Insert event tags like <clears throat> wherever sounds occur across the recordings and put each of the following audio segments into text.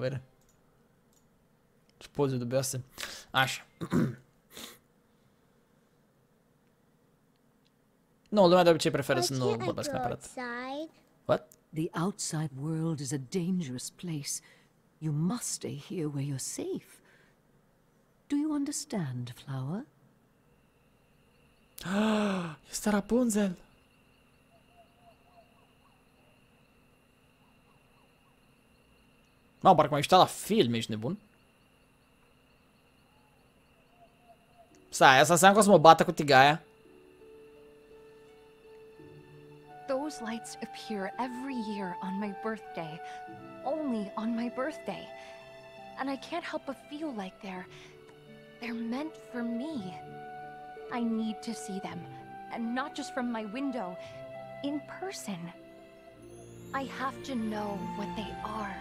vede. Ce poze dubioase. Așa. <clears throat> nu, lumea de obicei preferă să nu vorbesc neapărat. outside? What? The outside world is a dangerous place. You must stay here where you're safe. Do you understand, Flower? <gasps> Este Rapunzel. Mă, parcă mai ieșit la film, ești nebun? Stai, asta înseamnă că o să mă bată cu tigaia? Those lights appear every year on my birthday. Only on my birthday. And I can't help but feel like they're. they're meant for me. I need to see them. And not just from my window, in person. I have to know what they are.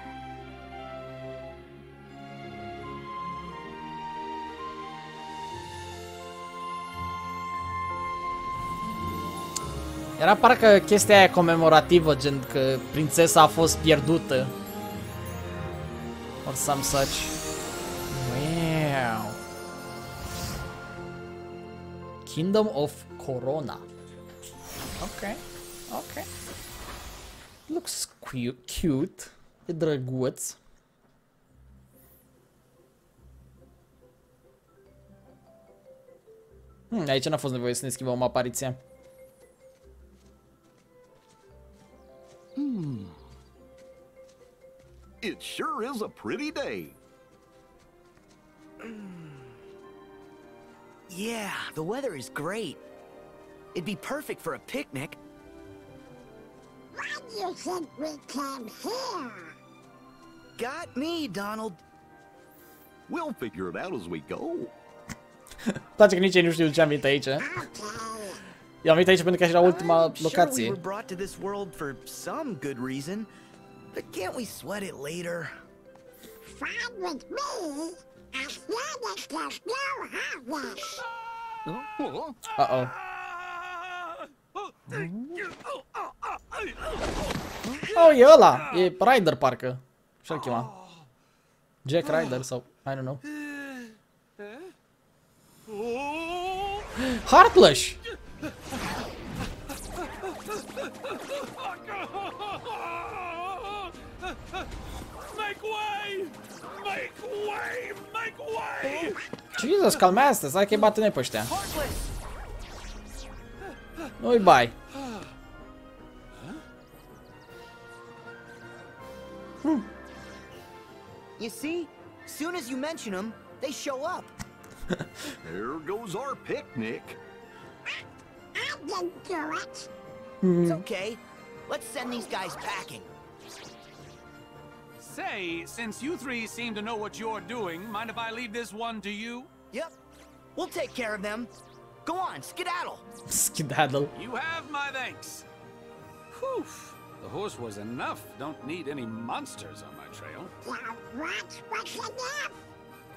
Era parcă chestia aia comemorativă, gen că prințesa a fost pierdută. Or some such. Wow. Kingdom of Corona. Ok, ok. Looks cute. cute. E drăguț. Hmm, aici n-a fost nevoie să ne schimbăm apariția. Hmm. It sure is a pretty day. <clears throat> Yeah, the weather is great. It'd be perfect for a picnic. Why do you think we came here? Got me, Donald. We'll figure it out as we go. place că nici ei nu știu de ce am venit aici. Okay. Eu am venit aici pentru că era ultima I'm sure we locație. were brought to this world for some good reason, but can't we sweat it later? Fine with me, as long as there's no harvest. Uh-oh. Oh, e ăla! E Ryder, parcă. Și-l chema. Jack Ryder sau... I don't know. Heartless! Make way! Make way! Make way! Jesus, calmează-te, stai că-i bate pe ăștia. Nu-i bai. Hmm. You see, soon as you mention them, they show up. <laughs> There goes our picnic. I do it. Hmm. It's okay. Let's send these guys packing. Say, since you three seem to know what you're doing, mind if I leave this one to you? Yep, we'll take care of them. Go on, skedaddle. <laughs> Skedaddle. You have my thanks. Whew. The horse was enough. Don't need any monsters on my trail. Now what was enough?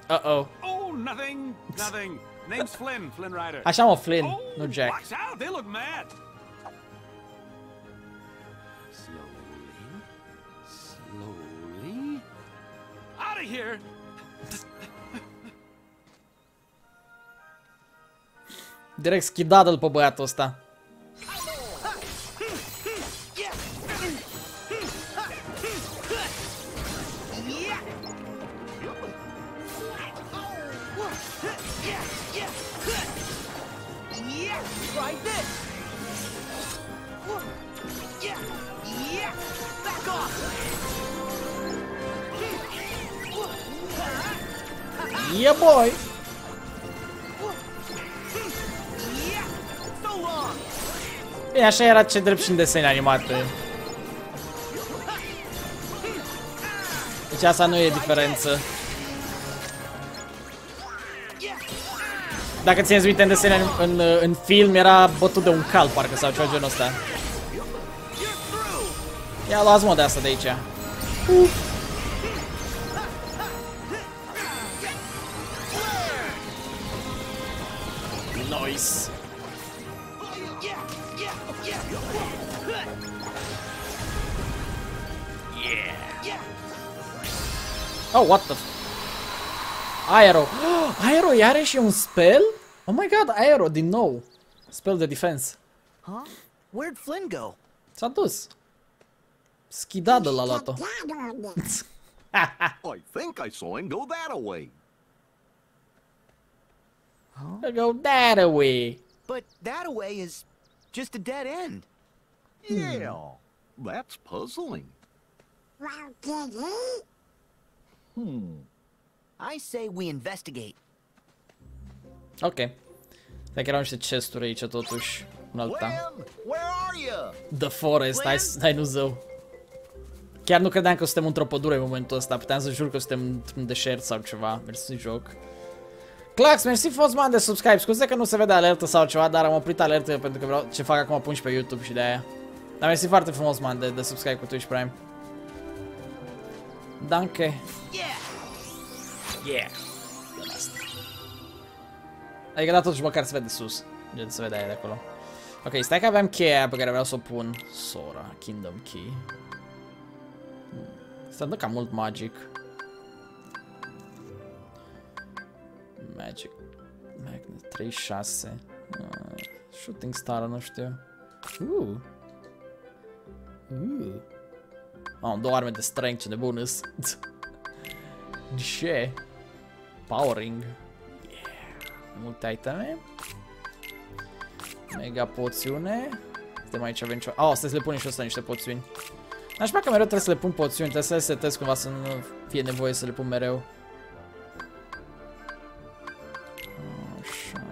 Uh-oh. Oh, nothing, <laughs> nothing. Name's Flynn, Flynn Rider. Așa mă, Flynn, Oh, nu Jack. Watch out, they look mad. Slowly, slowly. Out of here. Direct skedaddle pe băiatul ăsta. Yeah, boy! Yeah. So long. Bine, așa era ce drept și în desene animate. Deci asta nu e diferență. Dacă țineți minte în desene, anim- în, în film era bătut de un cal, parcă, sau ceva genul ăsta. Ia luați mă de asta de aici. Nice. Oh, what the... f- Aero. <gasps> Aero are și un spell? Oh my god, Aero din nou. Spell de defense. Huh? Where'd Flynn go? S-a dus. Schidadă l-a luat-o. Dad on it. I think I saw him go that away. Go that away. But that away is just a dead end. Yeah, that's puzzling. Well, did he? I say we investigate. Ok. Stai că erau niște chesturi aici totuși. Un alta. Flynn, where are you? The Forest, hai, hai nu zău. Chiar nu credeam că suntem într-o pădure în momentul ăsta. Puteam să jur că suntem într-un deșert sau ceva. Mersi joc. Clax, mersi fost man de subscribe. Scuze că nu se vede alertă sau ceva, dar am oprit alertă pentru că vreau ce fac acum pun și pe YouTube și de aia. Dar mersi foarte frumos, man, de, de subscribe cu Twitch Prime. Danke. Yeah. Yeah. Hai gradato sbloccarsi per Sus. Gente, vedere, eccolo. Ok, stai capendo chi è, perché aveva solo pun. Sora, Kingdom Key. Hmm. Stanno ca mult magic. Magic. Magnet 36. Uh, hmm. shooting Star, nu știu. Uh. Uh. Oh, două arme de strength, ce de bonus. Ce? Powering. Yeah. Multe iteme. Mega poțiune. Suntem aici, avem ceva. Oh, stai să le punem și ăsta niște poțiuni. N-aș că mereu trebuie să le pun poțiuni, trebuie să le setez cumva să nu fie nevoie să le pun mereu. Așa.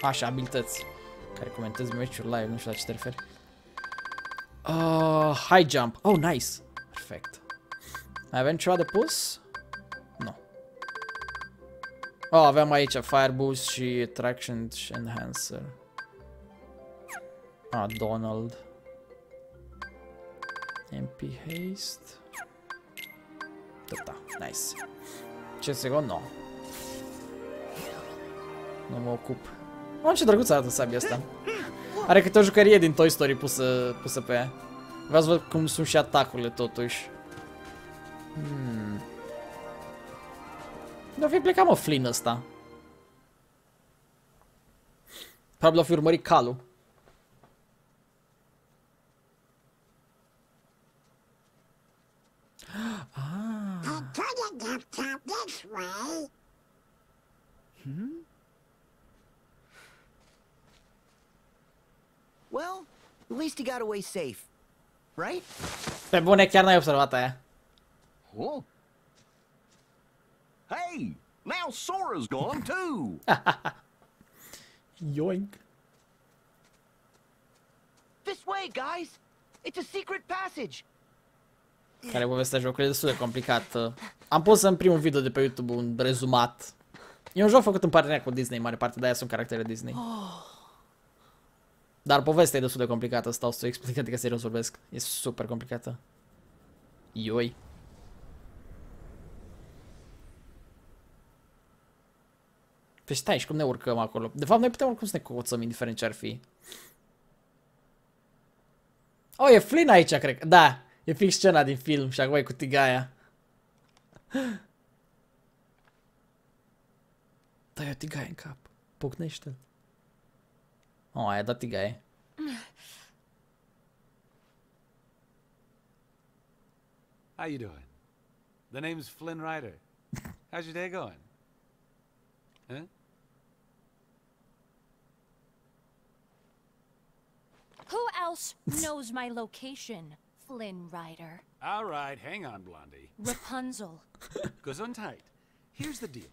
Așa, abilități. Care comentez meciuri live, nu știu la ce te referi. Uh, high jump. Oh, nice. Perfect. Mai avem ceva de pus? Nu. Oh, avem aici Fire Boost și Traction și Enhancer. Ah, Donald. MP Haste. Da, nice. Ce secund? Nu. Nu mă ocup. Oh, ce drăguț arată sabia asta. Are câte o jucărie din Toy Story pusă, pusă pe ea. Vreau să văd cum sunt și atacurile totuși. Hmm. De-o fi plecat mă Flynn ăsta. Probabil o fi urmărit calul. I couldn't have come this way. Well, at least he got away safe. Right? Pe bune, chiar n-ai observat aia. Huh? Hey, now Sora's gone too. <laughs> Yoink. This way, guys! It's a secret passage! Care povestea jocului e destul de complicată. Am pus în primul video de pe YouTube un rezumat. E un joc făcut în parteneriat cu Disney, în mare parte, de-aia sunt caractere Disney. Dar povestea e destul de complicată, stau să o explic, adică serios vorbesc. E super complicată. Ioi. Păi stai, și cum ne urcăm acolo? De fapt, noi putem oricum să ne coțăm, indiferent ce ar fi. Oh, e Flynn aici, cred că. Da, e fix scena din film și acum e cu tigaia. <gasps> Da, e o tigaie în cap. Pocnește-l. Oh, aia a dat tigaie. How you doing? The name's Flynn Rider. <laughs> How's your day going? Huh? Who else knows my location, Flynn Rider? All right, hang on, Blondie. Rapunzel. <laughs> Gesundheit. Here's the deal.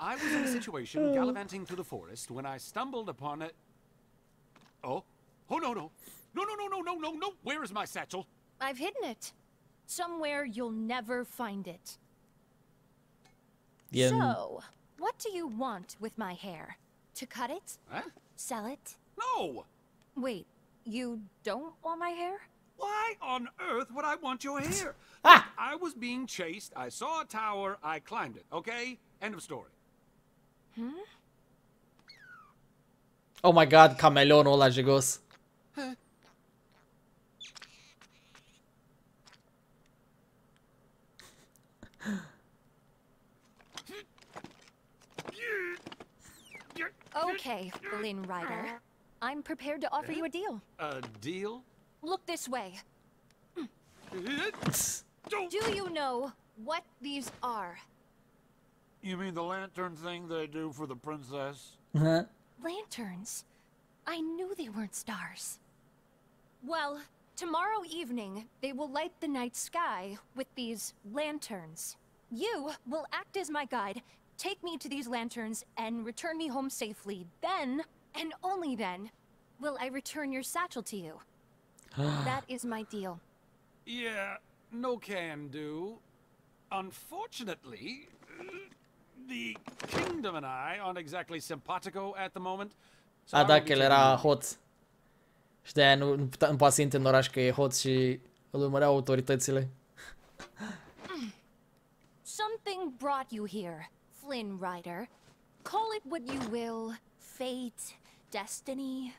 I was in a situation gallivanting through the forest when I stumbled upon a. Oh? Oh, no, no. No, no, no, no, no, no, no. Where is my satchel? I've hidden it. Somewhere you'll never find it. E în... So, what do you want with my hair? To cut it? Huh? Sell it? No! Wait, you don't want my hair? Why on earth would I want your <laughs> hair? Ah! I was being chased. I saw a tower. I climbed it. Okay? End of story. Oh my god, Camelon, olá, Gigos. Okay, Flynn Rider. I'm prepared to offer you a deal. A deal? Look this way. Do you know what these are? You mean the lantern thing they do for the princess? Uh-huh. Huh? Lanterns. I knew they weren't stars. Well, tomorrow evening, they will light the night sky with these lanterns. You will act as my guide, take me to these lanterns, and return me home safely. Then, and only then, will I return your satchel to you. <sighs> that is my deal. Yeah, no can do. Unfortunately, uh, the kingdom and I aren't exactly simpatico at the moment. so I A, won't da, că el era hoț. Și de-aia nu, nu, putea- nu poate să intre în oraș că e hoț și îl urmăreau autoritățile. Something brought you here, Flynn Rider. Call it what you will fate, destiny.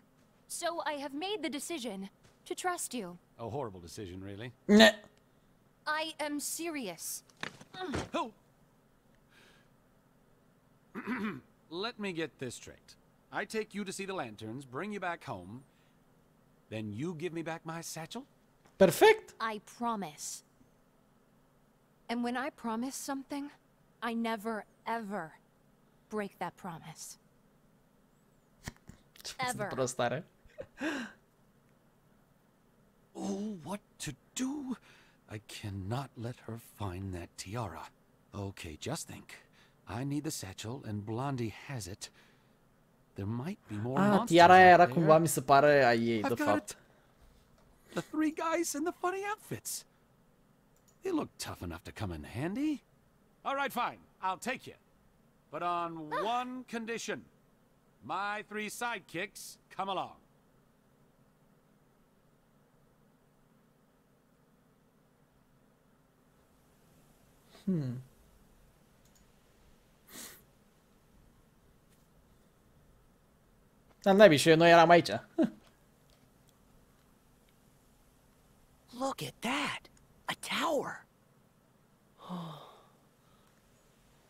So I have made the decision to trust you. A horrible decision, really. Ne. I am serious. Oh! <clears throat> Let me get this straight. I take you to see the lanterns, bring you back home, then you give me back my satchel? Perfect! I promise. And when I promise something, I never, ever break that promise. Ce față de Ever. prost. ¿eh? <laughs> Oh, what to do? I cannot let her find that tiara. Okay, just think. I need the satchel, and Blondie has it. There might be more Ah, monsters tiara aia out era there. cumva, mi se pare, a ah, ei, I've de got fapt. it. The three guys in the funny outfits. They look tough enough to come in handy. All right, fine. I'll take you. But on ah. one condition. My three sidekicks come along. Hmm. Dar naibii, și noi eram aici. Look at that! A tower!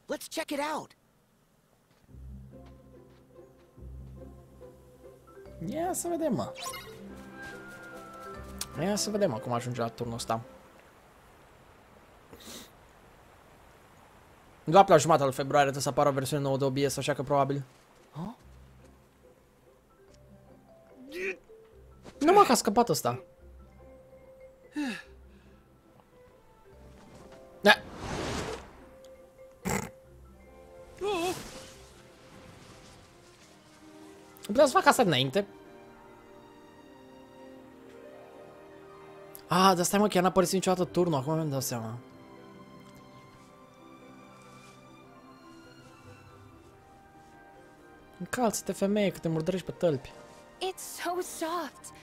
Let's check it out! Ia să vedem, mă. Ia să vedem, mă, cum ajunge la turnul ăsta. Doar la jumătatea lui februarie trebuie să apară o versiune nouă de OBS, așa că probabil. Nu mă, că a scăpat ăsta. Da. Oh, Puteam să fac asta înainte. Ah, dar stai mă, chiar n-a apărut niciodată turnul, acum mi-am dat seama. Încalță-te, femeie, că te murdărești pe tălpi. It's so soft.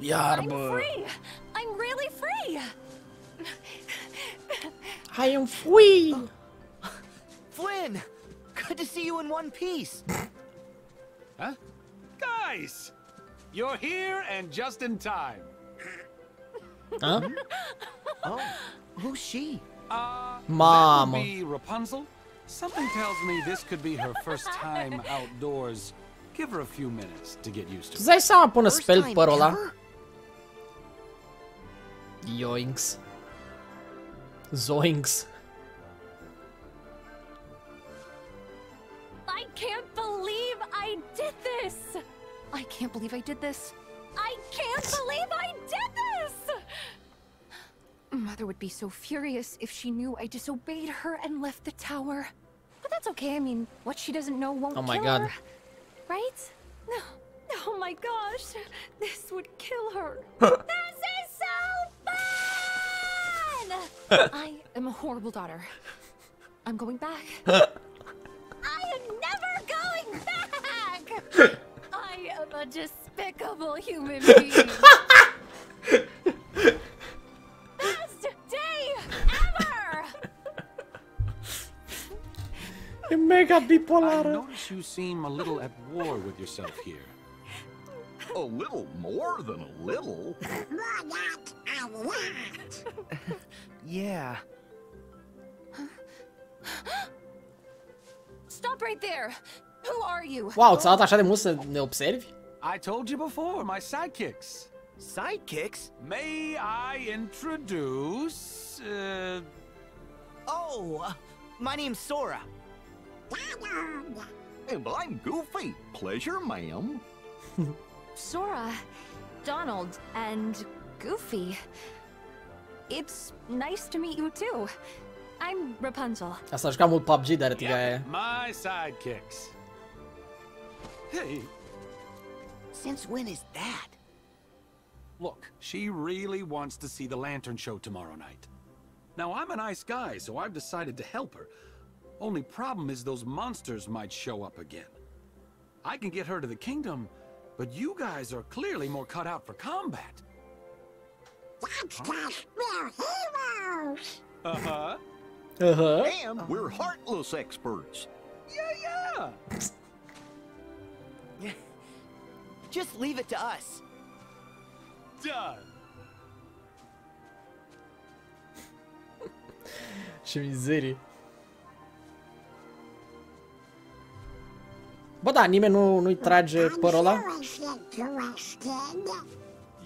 Iar, I'm bă! free. I'm really free. Hai în fui! Flynn! Good to see you in one piece! huh? Guys! You're here and just in time. Ha? <laughs> Oh, who's she? Uh, Mamă. that be Rapunzel. Something tells me this could be her first time outdoors. Give her a few minutes to get used to Îți it. dai seama până First speli time părul ăla? Yoinks. Zoinks. I can't believe I did this. I can't believe I did this. I can't believe I did this. Mother would be so furious if she knew I disobeyed her and left the tower. But that's okay. I mean, what she doesn't know won't Oh my kill God. her. Right? No. Oh my gosh. This would kill her. <laughs> this is so fun! <laughs> I am a horrible daughter. I'm going back. <laughs> I am never going back! I am a despicable human being. Best day ever! E mega I bipolară. notice you seem a little at war with yourself here. A little more than a little. More not a lot. Yeah. Stop right there! Who are you? Wow, ți-a dat așa de mult să ne observi? I told you before, my sidekicks. Sidekicks? May I introduce... Uh, Oh, uh, my name's Sora. Donald. And I'm Goofy. Pleasure, ma'am. <laughs> Sora, Donald, and Goofy. It's nice to meet you too. I'm Rapunzel. Asta a jucat mult PUBG, dar are tiga aia. my sidekicks. Hey, Since when is that? look, she really wants to see the lantern show tomorrow night. Now, I'm a nice guy, so I've decided to help her. Only problem is those monsters might show up again. I can get her to the kingdom, but you guys are clearly more cut out for combat. That's cause we're heroes. Uh-huh. Aha. And we're heartless experts. Yeah, yeah. Just leave it to us. Done. Ce Bă, da, nimeni nu, nu-i trage I'm părul ăla? sure is interested.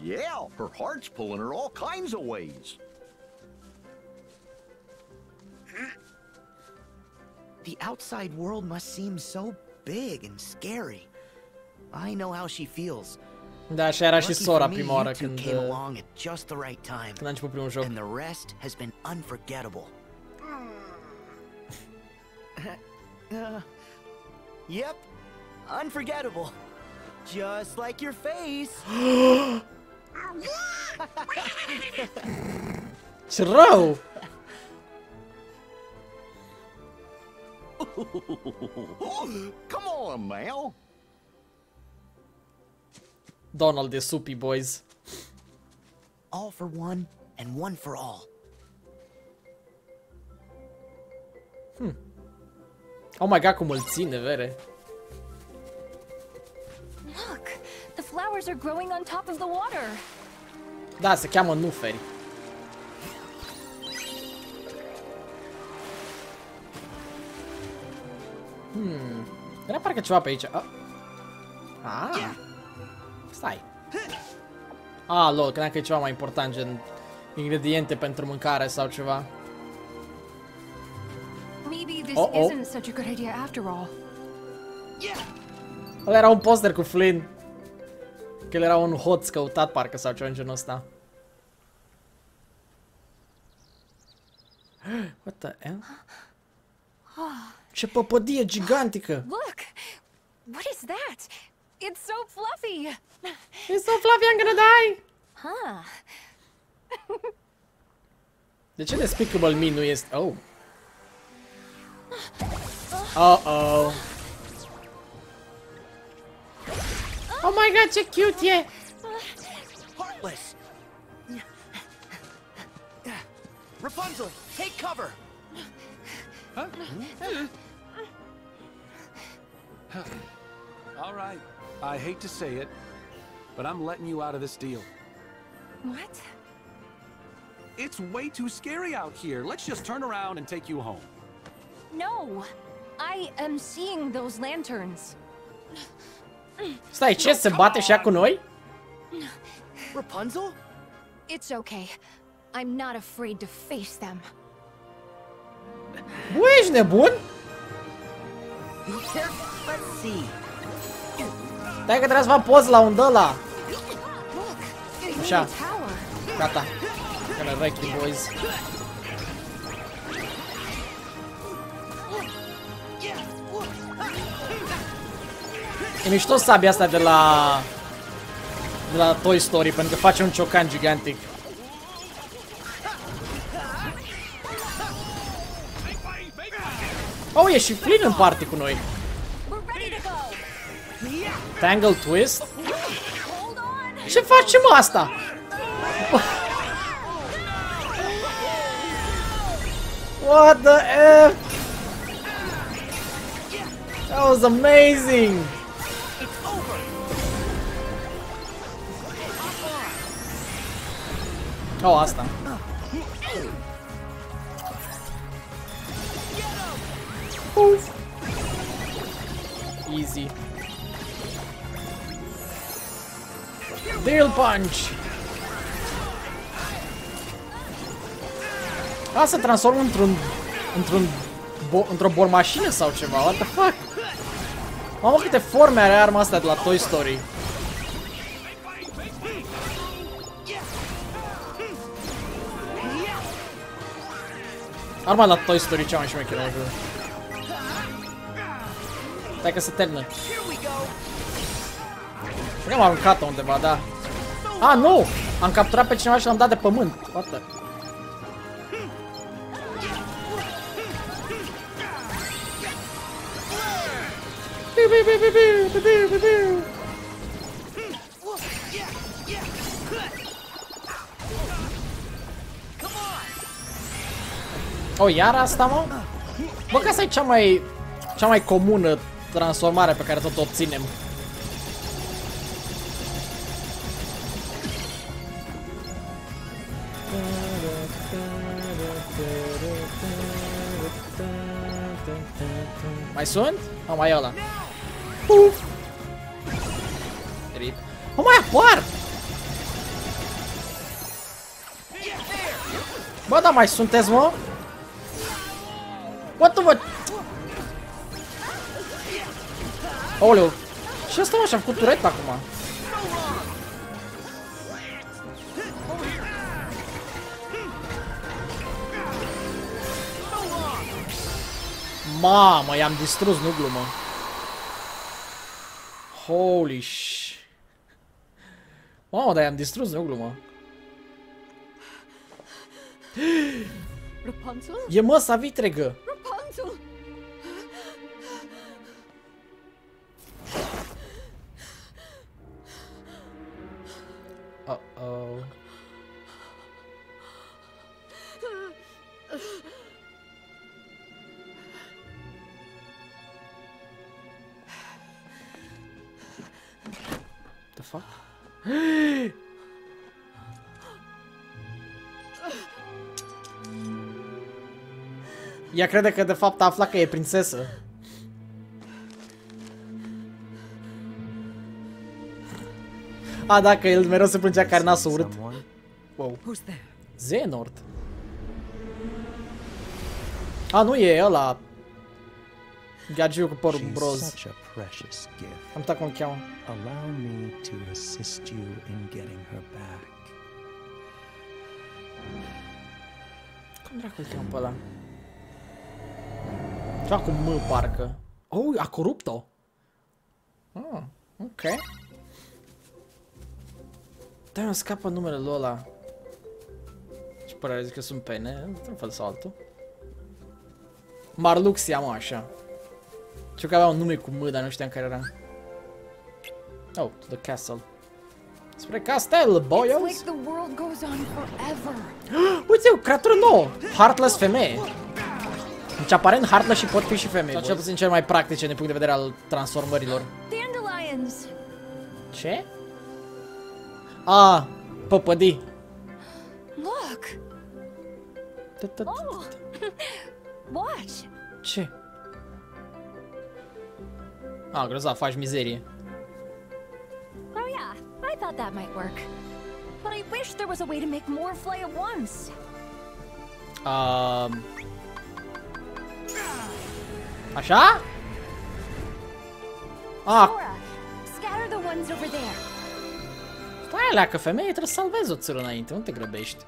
Yeah, her heart's pulling her all kinds of ways. The outside world must seem so big and scary. I know how she feels. Da, așa era și sora for me, prima you oară când, came uh, along at just the right time. când a început primul joc. And the rest has been unforgettable. <laughs> Uh, yep, unforgettable. Just like your face. <gasps> Ce! <laughs> Come on now. Donald de Soupy Boys. All for one and one for all. Hmm. Oh my god, cum îl ține, vere. Look, the flowers are growing on top of the water. Da, se cheamă nuferi. Hmm. Era parcă ceva pe aici. Ah. ah. Stai. Ah, lol, credeam că e ceva mai important, gen ingrediente pentru mâncare sau ceva. Maybe this Uh-oh. isn't such a good idea after all. Ăla era un poster cu Flynn. Că el era un hoț căutat parcă sau ceva în genul ăsta. <gasps> What the hell? Ce păpădie gigantică! Look! What is that? It's so fluffy! It's so fluffy, I'm gonna die! Huh. De ce Despicable Me nu este... Oh. Uh-oh. Oh my god, ce cute yeah. Heartless. Rapunzel, take cover. Huh? Hmm? All right. I hate to say it, but I'm letting you out of this deal. What? It's way too scary out here. Let's just turn around and take you home. No! I am seeing those lanterns. Stai, ce? Se bate și ea cu noi? Rapunzel? It's okay. I'm not afraid to face them. Bă, ești nebun? Be careful. Let's see. Stai că trebuie să fac poz la un de ăla. Look! It's Așa. a tower. Gata. Gonna wreck you boys. E mișto sabia asta de la... De la Toy Story, pentru că face un ciocan gigantic. Oh, e și Flynn în party cu noi. We're ready to go! Tangle Twist? Hold on! Ce facem asta? What the F? That was amazing! Oh, asta. chestii. Deal Punch! A, se transformă într-un... într-un... bo- într-o bormașină sau ceva, what the fuck? Mamă, câte forme are arma asta de la Toy Story. Arma la Toy Story cea mai șmecheră, mă jur. Stai că se termină. Cred că am aruncat-o undeva, da. A, nu! Am capturat pe cineva și l-am dat de pământ. What the... Biu, biu, biu, biu, biu, biu, biu, biu. O, iar asta, mă? Bă, că asta e cea mai... Cea mai comună transformare pe care tot o obținem. Mai sunt? O, mai e ăla. Puf! Rip. O, mai apar! Bă, da, mai sunteți, mă? What the what? Oleu. Și asta mă, și-am făcut turet acum. Mamă, i-am distrus, nu glumă. Holy sh... Mamă, dar i-am distrus, nu glumă. Rapunzel? E măsa vitregă. Rapunzel! Uh-oh. The fuck? <gasps> <gasps> Ea crede că de fapt a aflat că e prințesă. A, da, că el mereu se plângea că are nasul urât. Wow. Who's there? Xenord. A, nu e ăla. Gagiu cu părul She's broz. such a precious gift. Am uitat cum îl cheamă. Allow me to assist you in getting her back. Cum dracu îl cheamă pe ăla? Ceva cu M, parcă. Oh, a corupt-o. Ah, ok. Da, îmi scapă numele lui ăla. Ce părere zic că sunt pene, într-un fel sau altul. Marluxia, mă, așa. Știu că avea un nume cu M, dar nu știam care era. Oh, to the castle. Spre castel, It's boyos! like the world goes on forever. <gasps> Uite, o creatură nouă! Heartless femeie. Deci aparent Heartless și pot fi și femei. Sau cel puțin cel mai practice din punct de vedere al transformărilor. Dandelions! Ce? A, păpădii. Look! Oh! Watch! Ce? A, grozav, faci mizerie. Oh yeah, I thought that might work. But I wish there was a way to make more fly at once. Um... Așa? A, Sora, scatter the ones over there. stai alea, că femeie trebuie să salvezi o țără înainte, nu te grăbești.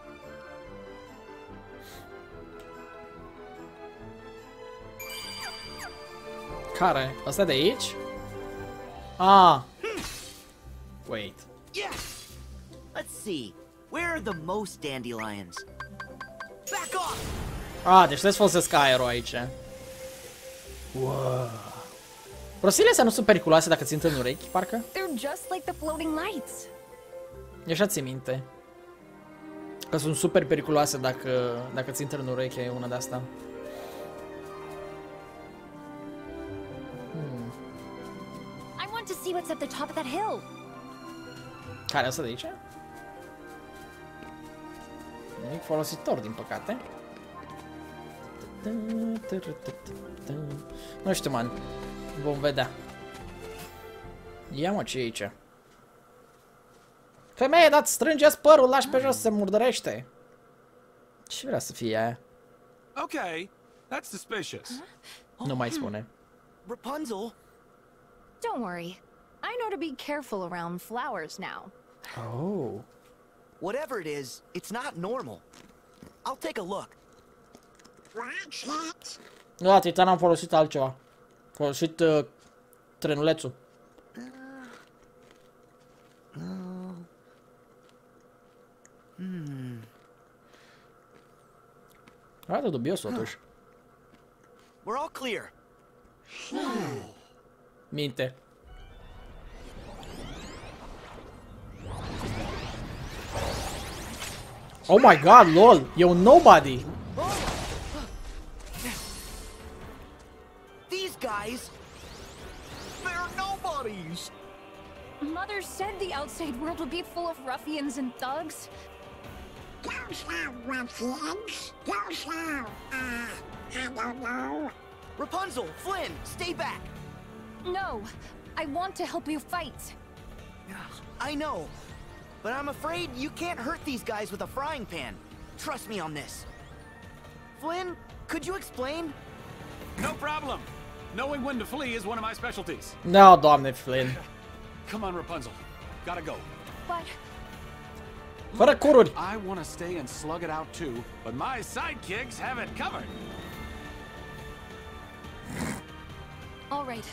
Care? Asta de aici? Ah. Wait. Let's see. Where are the most dandelions? Back off! Ah, deci trebuie să folosesc aerul aici. Wow. Rosile astea nu sunt periculoase dacă țin în urechi, parcă? They're just like the floating lights. E așa ți minte. Că sunt super periculoase dacă, dacă țin în ureche una de asta. I want to see what's at the top of that hill. Care asta de aici? Nimic folositor, din păcate. Nu știu, man. Vom vedea. Ia mă, ce e aici? Femeie, dar strângeți părul, lași pe jos, se murdărește. Ce vrea să fie aia? Okay, that's suspicious. Nu mai spune. Rapunzel, Don't worry. I know to be careful around flowers now. Oh. whatever it is, it's not normal. I'll take a look. Watch it. Da, Titan am folosit altceva. Am folosit uh, trenulețul. Arată dubios totuși. We're all clear. Minte. Oh my god, lol, e un nobody. Guys, They're nobodies. Mother said the outside world would be full of ruffians and thugs. Those are ruffians. Those are, uh, I don't know. Rapunzel, Flynn, stay back. No, I want to help you fight. <sighs> I know, but I'm afraid you can't hurt these guys with a frying pan. Trust me on this. Flynn, could you explain? No problem. Knowing when to flee is one of my specialties. Da, doamne, Flynn. <laughs> Come on, Rapunzel. Gotta go. But Fără cururi. I want to stay and slug it out too, but my sidekicks have it covered. all right.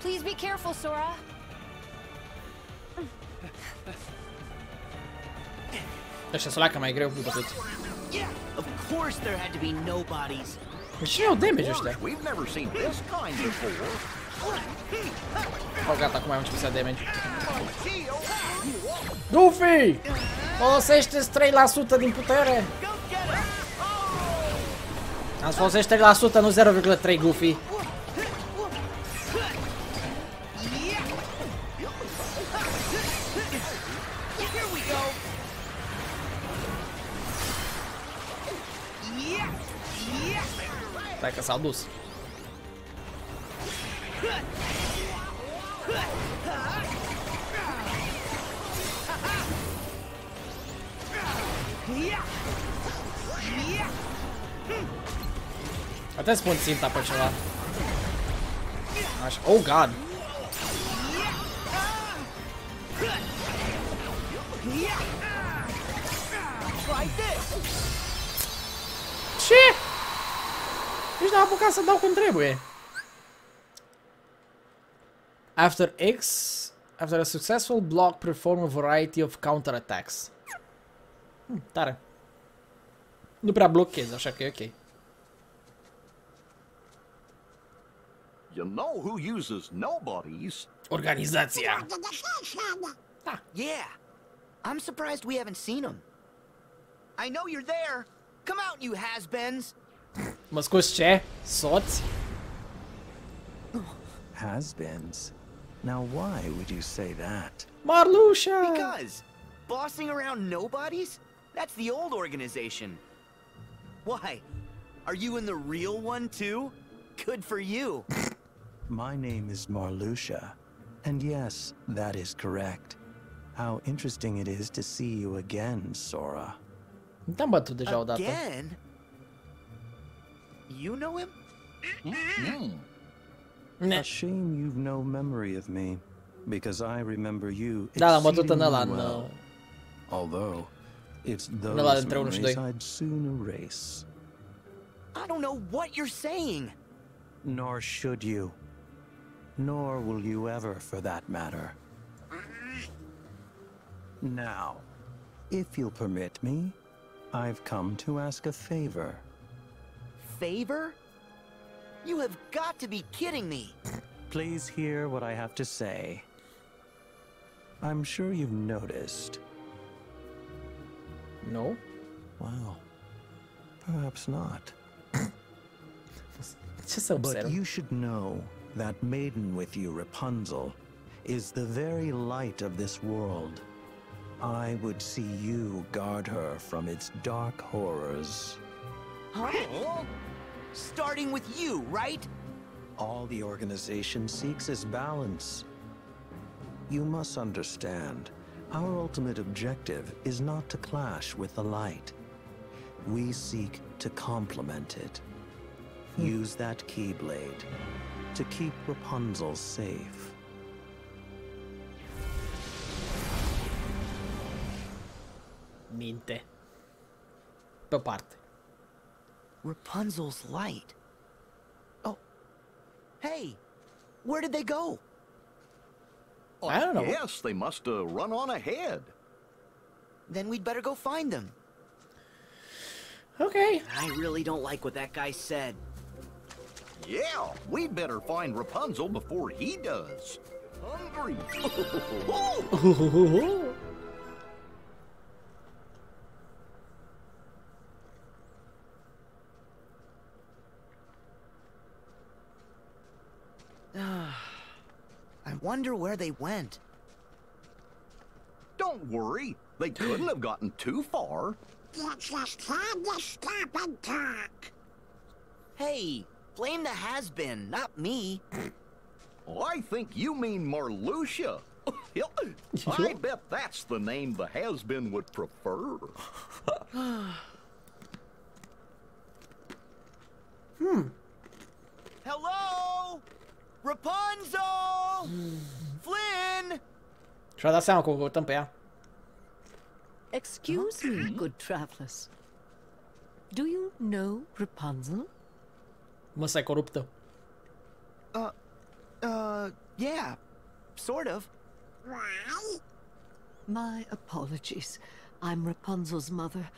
Please be careful, Sora. Ăștia să lacă mai greu cu atât. Yeah, of course there had to be nobodies. Deci Ce au damage ăștia? Oh, gata, acum am început să damage. Luffy! Folosește-ți 3% din putere! Am folosește 3%, nu 0,3 Goofy. Vai caçar o doce. Até esse ponto sim tá pra tirar. Acho... Oh, God. This. Nici n-am apucat să dau cum trebuie. After X, after a successful block, perform a variety of counterattacks. Hmm, tare. Nu prea blochez, așa că e ok. You know who uses nobodies? Organizația. The defense Yeah. I'm surprised we haven't seen them. I know you're there. Come out, you has-beens. Mă scuzi ce? Soți? Has-beens. Now, why would you say that? Marlușa! Because bossing around nobodies? That's the old organization. Why? Are you in the real one too? Good for you. My name is Marluxia. And yes, that is correct. How interesting it is to see you again, Sora. Nu te-am bătut deja. Again? You know him? Hmm? Ne. A shame you've no memory of me, because I remember you Da, l-am bătut în ăla, în... exceedingly well. Although, it's ăla those dintre memories. I'd soon erase. I don't know what you're saying. Nor should you. Nor will you ever, for that matter. Now, if you'll permit me, I've come to ask a favor. Favor? You have got to be kidding me. Please hear what I have to say. I'm sure you've noticed. No. Well, perhaps not. <coughs> Ce să But observ? you should know that maiden with you, Rapunzel, is the very light of this world. I would see you guard her from its dark horrors. Huh? Starting with you, right? All the organization seeks is balance. You must understand, our ultimate objective is not to clash with the light. We seek to complement it. Hmm. Use that Keyblade to keep Rapunzel safe. Minte. Pe o parte. Rapunzel's light. Oh. Hey, where did they go? Oh, I don't know. Yes, they must have run on ahead. Then we'd better go find them. Okay. I really don't like what that guy said. Yeah, we'd better find Rapunzel before he does. Hungry. <laughs> <laughs> I wonder where they went. Don't worry, they couldn't have gotten too far. You just had to stop and talk. Hey, blame the has-been, not me. I think you mean Marluxia. <laughs> I bet that's the name the has-been would prefer. <sighs> hmm. Hello? Rapunzel! Flynn! Și-a dat seama că o căutăm pe ea. Excuse me, good travelers. Do you know Rapunzel? Măsa e coruptă. Uh, uh, yeah, sort of. Why? My apologies. I'm Rapunzel's mother.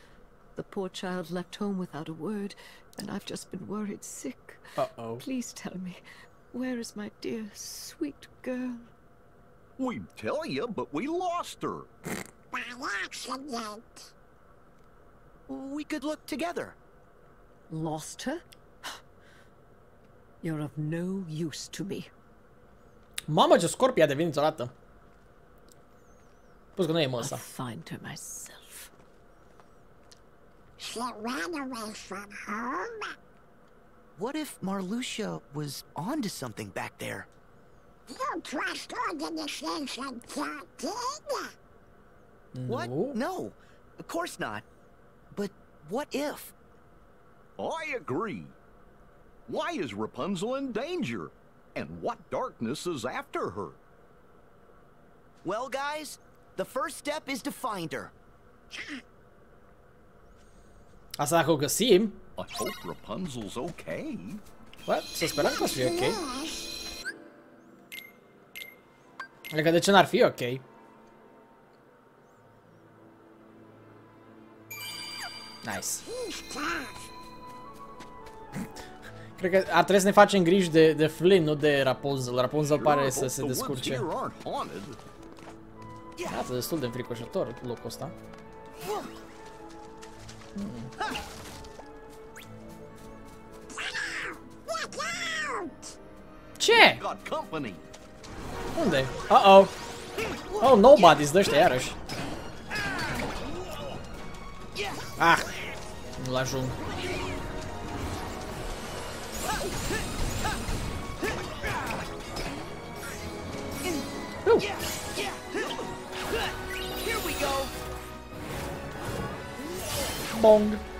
The poor child left home without a word, and I've just been worried sick. Uh-oh. Please tell me, where is my dear, sweet girl? We'd tell you, but we lost her. By accident. We could look together. Lost her? You're of no use to me. Mamă, ce scorpie a devenit odată. Plus că nu e I'll măsa. find her myself. She ran away from home. What if Marluxia was onto something back there? You trust organization 13? What? Nu. No, of course not. But what if? I agree. Why is Rapunzel in danger? And what darkness is after her? Well, guys, the first step is to find her. Asta dacă o găsim, I hope Rapunzel's okay. bă, să sperăm că o să fie ok. Yes. Adică de ce n-ar fi ok? Nice. He's tough. Cred că ar trebui să ne facem griji de, de Flynn, nu de Rapunzel. Rapunzel Sure, pare hope să se the woods descurce. here aren't haunted. Iată, destul de înfricoșător locul ăsta. Look out! Ce? Got company. Unde? Uh-oh. Oh, nobody's de ăștia iarăși. Ah, nu-l ajung. Uh, Here we go. bong.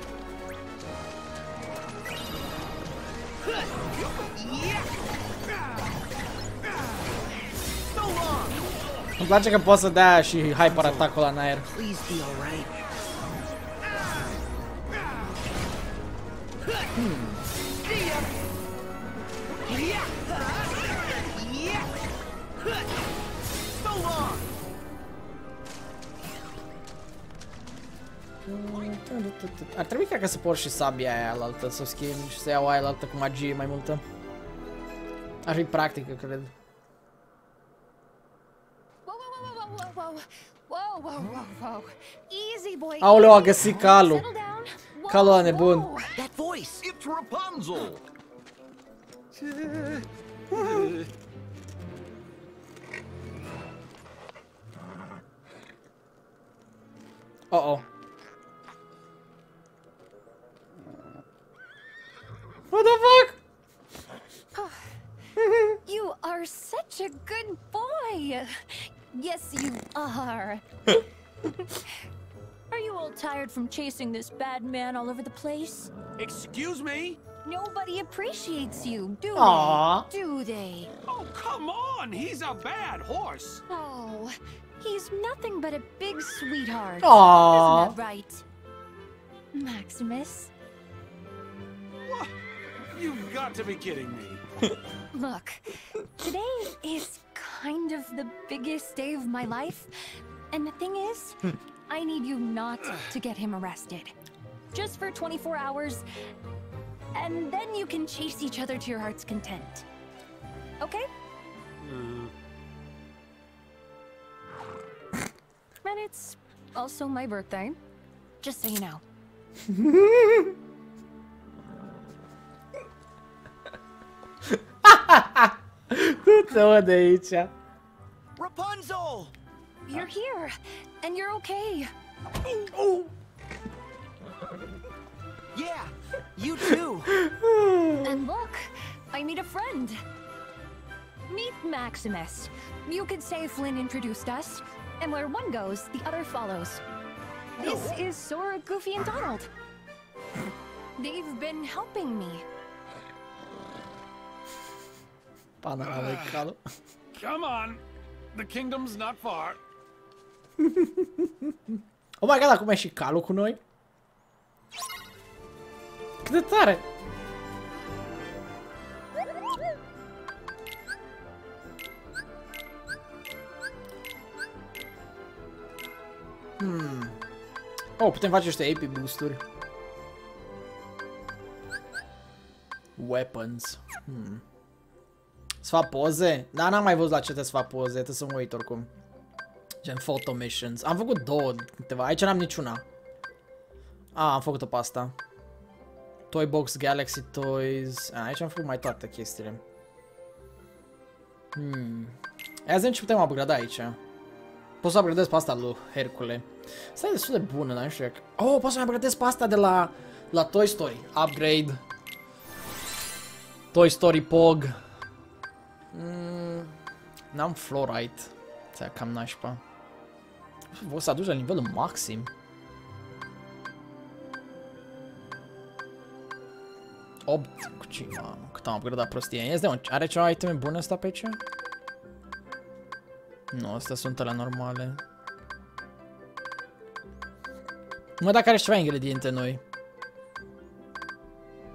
Îmi place că poți să dea și hyper attack-ul ăla în aer. Long. Ar trebui cred că să por și sabia aia alaltă, să o schimb și să iau aia alaltă cu magie mai multă. Ar fi practică, cred. Whoa, whoa, whoa, whoa. Easy, boy. Ah, Aoleu, a easy. găsit calul. Settle down. Whoa, Calul ăla nebun. That voice. It's Rapunzel. Uh-oh. What the fuck? <sighs> You are such a good boy. Yes, you are. <laughs> are you all tired from chasing this bad man all over the place? Excuse me? Nobody appreciates you, do Aw. they? Do they? Oh, come on! He's a bad horse! Oh, he's nothing but a big sweetheart. Aw. Isn't that right? Maximus, What? You've got to be kidding me. <laughs> look, today is kind of the biggest day of my life. And the thing is, hmm. I need you not to get him arrested. Just for 24 hours, and then you can chase each other to your heart's content. Okay? Hmm. And it's also my birthday, just so you know. <laughs> <laughs> Du-te-mă de aici. Rapunzel! You're here, and you're okay. Oh. Yeah, you too. And look, I meet a friend. Meet Maximus. You could say Flynn introduced us, and where one goes, the other follows. This oh. is Sora, Goofy, and Donald. They've been helping me. Pana mea, calul. Come on. The kingdom's not far. Oh my god, acum e și calul cu noi? Cât de tare! Hmm. Oh, putem face niște AP boosturi. Weapons. Hmm. Să fac poze? Da, n-am mai văzut la ce trebuie să fac poze, trebuie să mă uit oricum. Gen photo missions. Am făcut două, câteva. Aici n-am niciuna. A, am făcut-o pe asta. Toy Box Galaxy Toys. A, aici am făcut mai toate chestiile. Hmm. Ia zi ce putem upgrada aici. Pot să upgradez pe asta lui Hercule. Asta e destul de bună, dar nu știu dacă... Oh, pot să mai upgradez pe asta de la, la Toy Story. Upgrade. Toy Story Pog. Mm, N-am Fluorite. Ți-a cam nașpa. O să aduci la nivelul maxim. 8 cu ce, mamă, cât am upgradat prostie. Este un, are ceva iteme bune asta pe aici? Nu, astea sunt alea normale. Mă, dacă are și ceva ingrediente noi.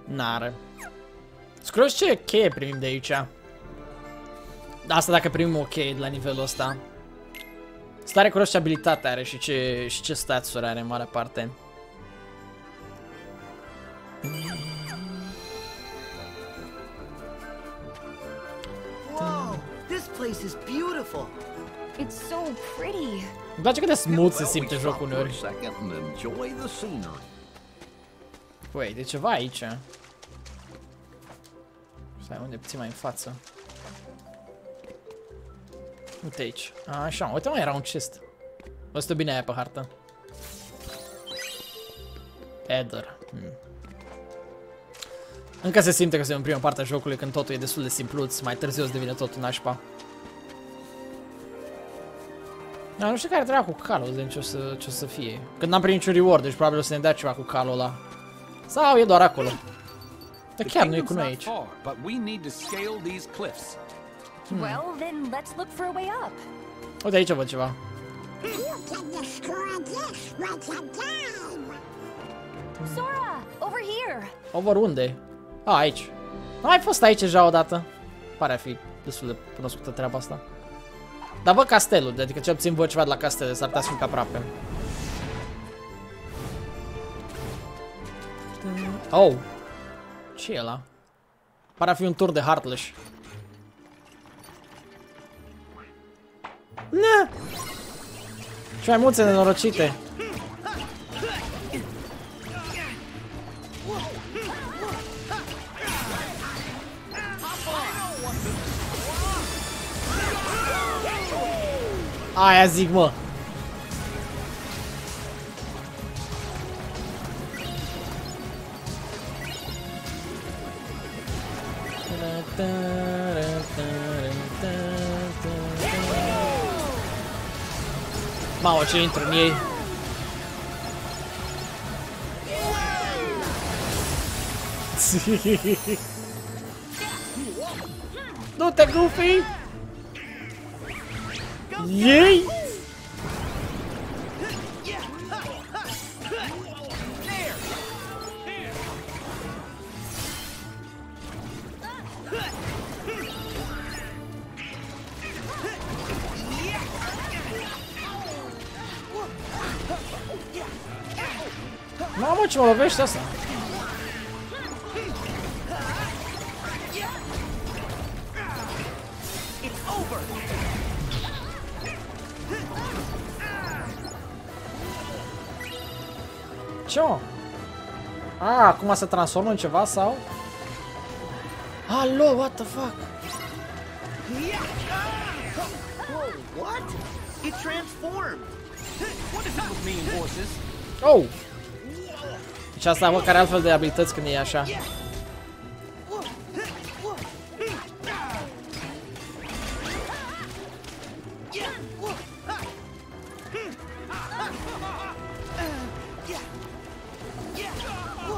N-are. Scroll ce cheie primim de aici. Asta dacă primim o cheie de la nivelul ăsta. Stare cu ce abilitate are și ce, și ce stats-uri are în mare parte. Whoa, this place is beautiful. It's so pretty. Îmi place cât de smooth se Well, simte we jocul stop for a uneori. second and enjoy the scenery. Păi, de ceva aici. Stai, unde puțin mai în față. Uite aici. A, așa, uite mai era un chest. Văzut bine aia pe hartă. Eder. Hmm. Încă se simte că suntem în prima parte a jocului când totul e destul de simpluț, mai târziu o să devine totul nașpa. Dar nu știu care treaba cu calul, de ce o să, ce o să fie. Când n-am primit niciun reward, deci probabil o să ne dea ceva cu calul ăla. Sau e doar acolo. Dar The chiar nu e kingdom's cu noi not aici. Far, but we need to scale these cliffs. Well, then let's look for a way up. Uite aici văd ceva. You can destroy this with a game. Sora, over here. Over unde? A, aici. Am mai fost aici deja odată. Pare a fi destul de cunoscută treaba asta. Dar văd castelul, adică cel puțin văd ceva de la castel, s-ar putea să fim pe aproape. Oh! ce e ăla? Pare a fi un tur de Heartless. Na! Ce mai mulți nenorocite. Aia zic, mă. Mamă, ce Malo će intro, nije... Não tá goofy! Yay! a. Tchau. Ah, como essa transforma não ceva sau? Alô, what the fuck? Whoa, what? It transformed. What does that mean, horses? Oh. Deci asta mă care altfel de abilități când e așa.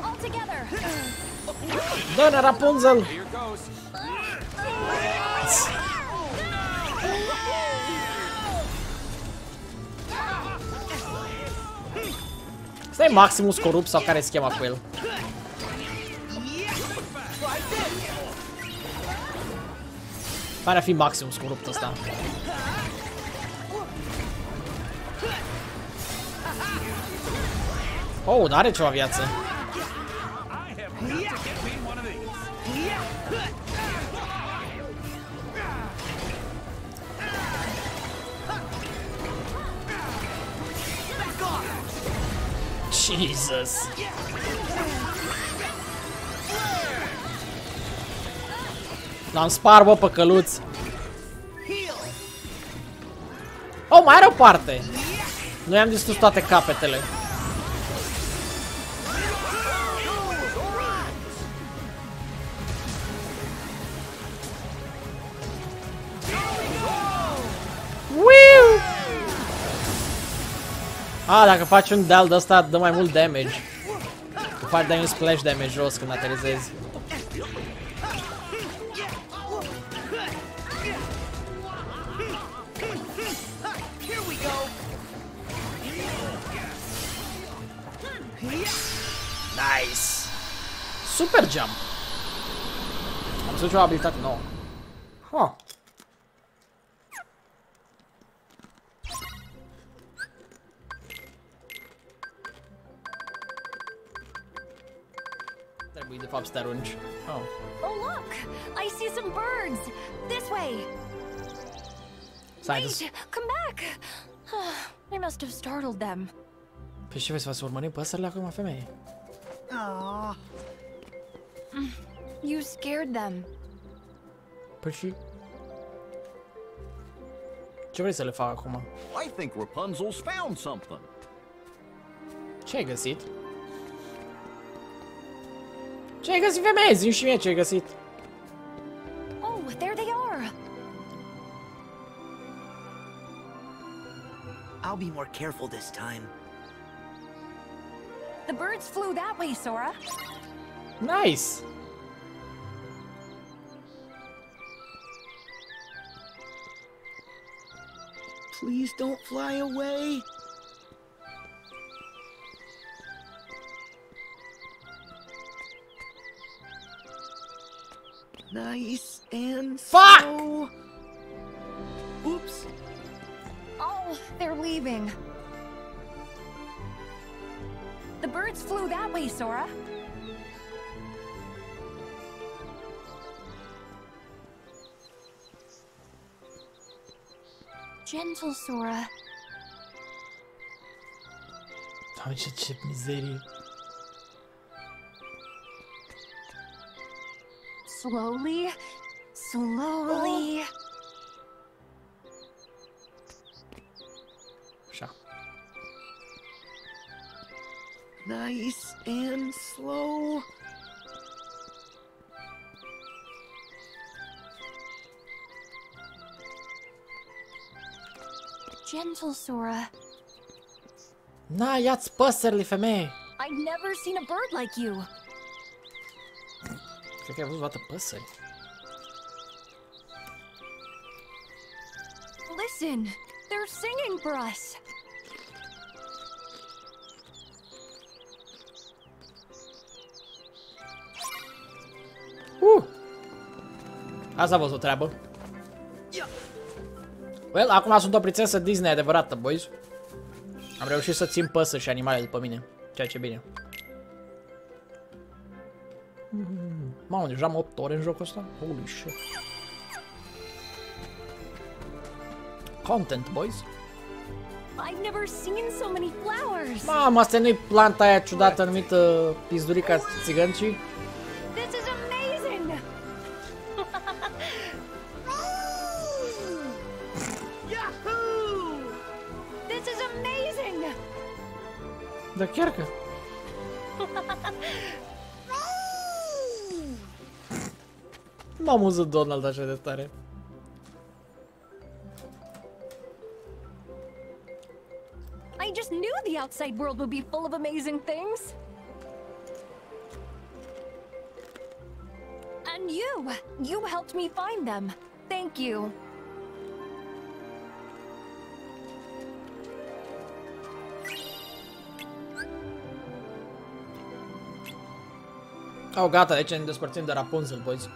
All together. Dă-ne, Rapunzel! E Maximus corupt sau care se cheamă cu el? Pare a fi Maximus corupt ăsta. Oh, dar are ceva viață. Jesus. L-am spart, bă, pe căluț. Oh, mai are o parte. Noi am distrus toate capetele. Wiu! Ah, dacă faci un deal de ăsta, dă mai mult damage. Că faci dai un splash damage jos când aterizezi. Here we go! Nice! Super jump! Am văzut o abilitate nouă. Huh. Trebuie de fapt să te. Oh. Oh, look! I see some birds! This way! Stai, Wait! Come back! <sighs> I must have startled them. Păi ce vrei să urmărim păsările acum, femeie? Aww. You scared them. Păi și... Ce vrei să le fac acum? I think Rapunzel's found something. Ce ai găsit? Ce ai găsit, femeie? Zi și mie ce ai găsit. Oh, there they are! I'll be more careful this time. The birds flew that way, Sora. Nice! Please don't fly away. Nice and Fuck! slow. Oops. Oh, they're leaving. The birds flew that way, Sora. Gentle, Sora. Doamne, ce, ce mizerie. Slowly, slowly. Așa. Nice and slow. Gentle, Sora. Na, ia-ți păsările, femeie! I've never seen a bird like you. Cred că ai văzut vreodată păsări. Listen, they're singing for us. Uh! Asta a fost o treabă. Well, acum sunt o prințesă Disney adevărată, boys. Am reușit să țin păsări și animale după mine. Ceea ce e bine. Mamă, deja am 8 ore în jocul ăsta? Holy shit. Content, boys. I've never seen so many flowers. Mamă, asta nu-i planta aia ciudată numită pizdurica țigăncii? Amuză Donald așa de tare. I just knew the outside world would be full of amazing things. And you, you helped me find them. Thank you. Oh, gata, deci ne despărțim de Rapunzel, boys.